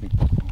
Technik.